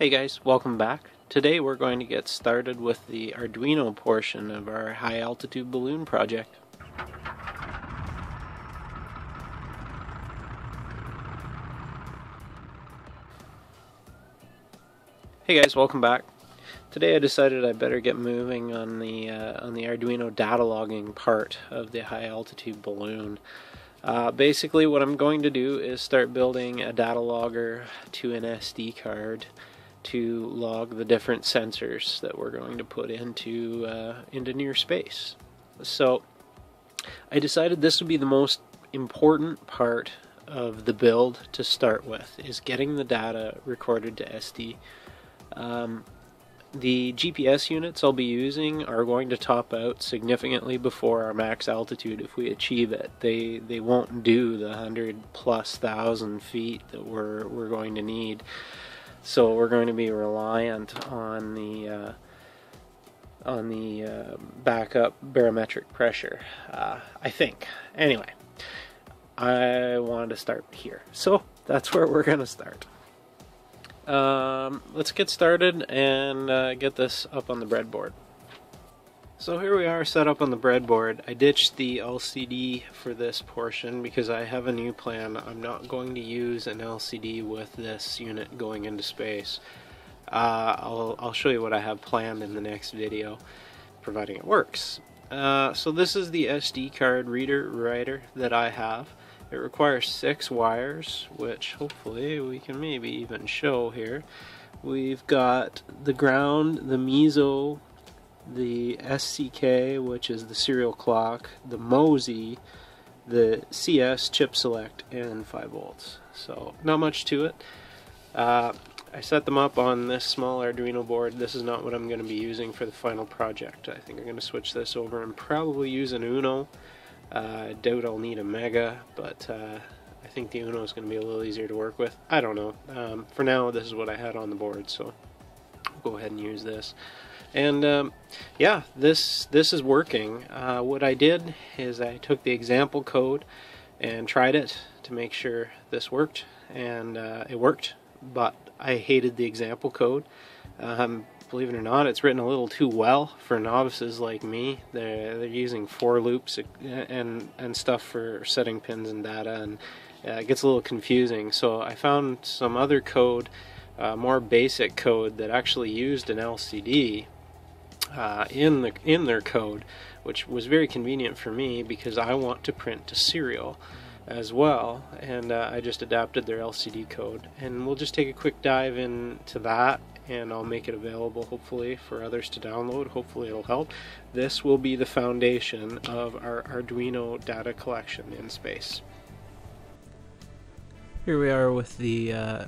Hey guys, welcome back. Today we're going to get started with the Arduino portion of our high altitude balloon project. Hey guys, welcome back. Today I decided I better get moving on the uh, on the Arduino data logging part of the high altitude balloon. Uh, basically what I'm going to do is start building a data logger to an SD card to log the different sensors that we're going to put into uh, into near space. So I decided this would be the most important part of the build to start with is getting the data recorded to SD. Um, the GPS units I'll be using are going to top out significantly before our max altitude if we achieve it. They they won't do the hundred plus thousand feet that we're we're going to need. So we're going to be reliant on the uh, on the uh, backup barometric pressure. Uh, I think. Anyway, I wanted to start here, so that's where we're going to start. Um, let's get started and uh, get this up on the breadboard. So here we are set up on the breadboard. I ditched the LCD for this portion because I have a new plan. I'm not going to use an LCD with this unit going into space. Uh, I'll, I'll show you what I have planned in the next video, providing it works. Uh, so this is the SD card reader writer that I have. It requires six wires, which hopefully we can maybe even show here. We've got the ground, the MISO, the SCK, which is the serial clock, the MOSI, the CS chip select, and 5 volts. So not much to it. Uh, I set them up on this small Arduino board. This is not what I'm going to be using for the final project. I think I'm going to switch this over and probably use an Uno. Uh, I doubt I'll need a Mega, but uh, I think the Uno is going to be a little easier to work with. I don't know. Um, for now, this is what I had on the board, so go ahead and use this. And um, yeah, this this is working. Uh, what I did is I took the example code and tried it to make sure this worked, and uh, it worked. But I hated the example code. Um, believe it or not, it's written a little too well for novices like me. They're, they're using for loops and and stuff for setting pins and data, and uh, it gets a little confusing. So I found some other code, uh, more basic code that actually used an LCD uh, in the in their code, which was very convenient for me because I want to print to serial as well, and uh, I just adapted their LCD code. And we'll just take a quick dive into that and I'll make it available hopefully for others to download. Hopefully it'll help. This will be the foundation of our Arduino data collection in space. Here we are with the uh,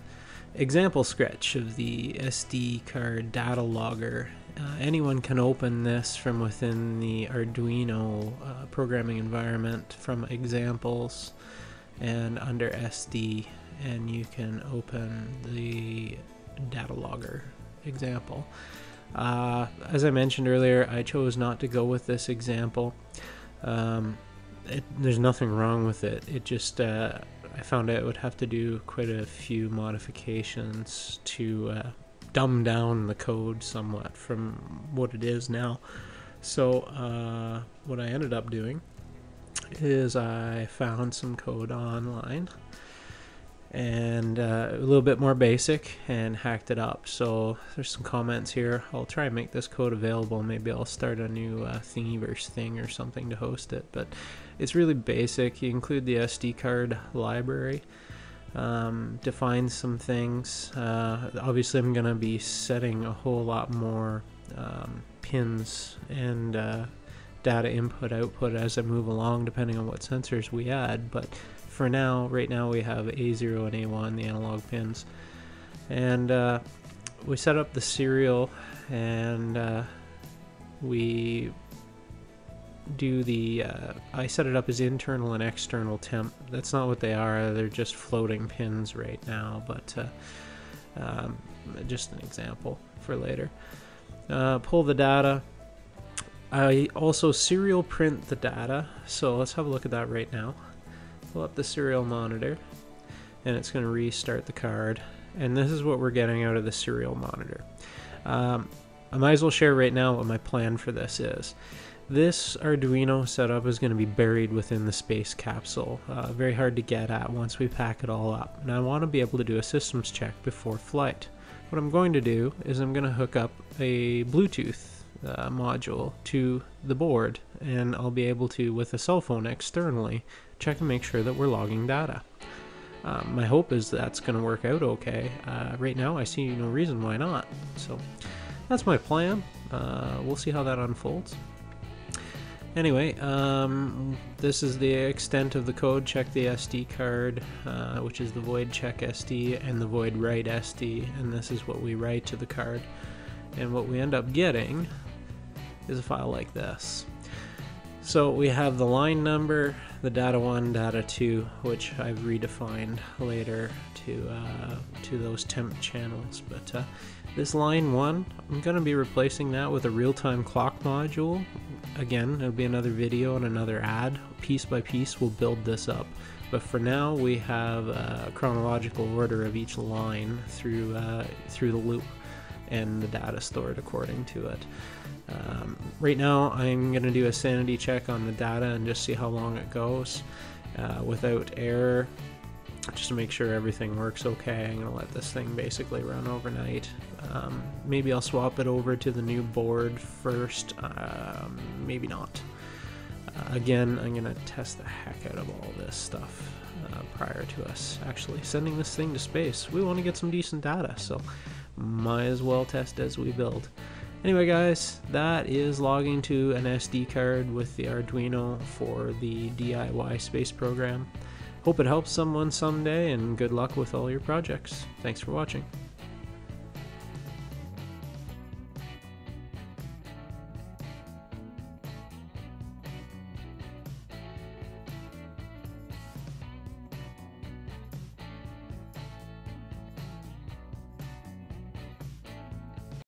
example sketch of the SD card data logger. Uh, anyone can open this from within the Arduino uh, programming environment from examples and under SD and you can open the data logger example. Uh, as I mentioned earlier, I chose not to go with this example. Um, it, there's nothing wrong with it. It just uh, I found it would have to do quite a few modifications to uh, dumb down the code somewhat from what it is now. So uh, what I ended up doing is I found some code online and uh, a little bit more basic and hacked it up. So there's some comments here. I'll try and make this code available. Maybe I'll start a new uh, Thingiverse thing or something to host it. But it's really basic. You include the SD card library. Um, define some things. Uh, obviously, I'm going to be setting a whole lot more um, pins and uh, data input output as I move along, depending on what sensors we add. But for now, right now we have A0 and A1, the analog pins. And uh, we set up the serial and uh, we do the, uh, I set it up as internal and external temp. That's not what they are, they're just floating pins right now, but uh, um, just an example for later. Uh, pull the data. I also serial print the data, so let's have a look at that right now pull up the serial monitor and it's going to restart the card and this is what we're getting out of the serial monitor. Um, I might as well share right now what my plan for this is. This Arduino setup is going to be buried within the space capsule, uh, very hard to get at once we pack it all up, and I want to be able to do a systems check before flight. What I'm going to do is I'm going to hook up a Bluetooth uh, module to the board, and I'll be able to, with a cell phone externally, check and make sure that we're logging data. Um, my hope is that's going to work out okay. Uh, right now, I see no reason why not. So that's my plan. Uh, we'll see how that unfolds. Anyway, um, this is the extent of the code. Check the SD card, uh, which is the void check SD and the void write SD, and this is what we write to the card. And what we end up getting is a file like this. So we have the line number, the data 1, data 2, which I've redefined later to uh, to those temp channels. But uh, this line 1, I'm going to be replacing that with a real-time clock module. Again, it'll be another video and another ad. Piece by piece, we'll build this up. But for now, we have a chronological order of each line through uh, through the loop and the data stored according to it. Um, right now, I'm going to do a sanity check on the data and just see how long it goes uh, without error, just to make sure everything works okay. I'm going to let this thing basically run overnight. Um, maybe I'll swap it over to the new board first, um, maybe not. Uh, again, I'm going to test the heck out of all this stuff uh, prior to us actually sending this thing to space. We want to get some decent data, so might as well test as we build. Anyway guys, that is logging to an SD card with the Arduino for the DIY space program. Hope it helps someone someday and good luck with all your projects. Thanks for watching.